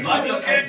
What you can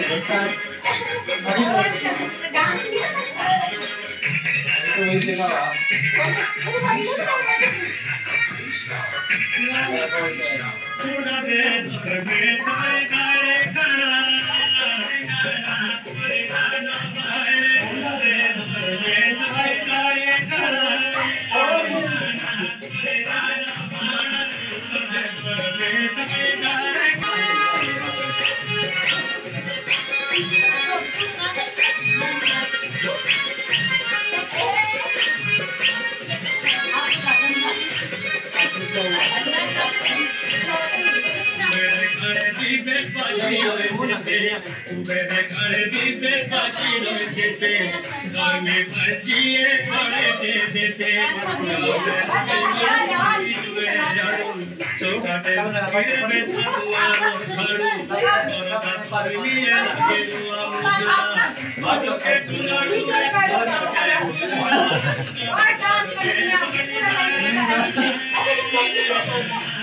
没删，我这刚。这没听到啊？我我这刚听到，我这刚听。পাচিলোয় খেতে উবেদে কাড়ে দিতে পাচিলোয় খেতে গানে ভাজিয়ে পড়েতে দিতে চৌকাটে ফিরে বেসা দুয়ারো ঘাড়ু করতা পারমিয়ে লাগে দুয়ারো জোড়া ভজকে চুলাড়ু ভজকে চুলাড়ু और डांस करने आगे पूरा लाइन अच्छा ठीक है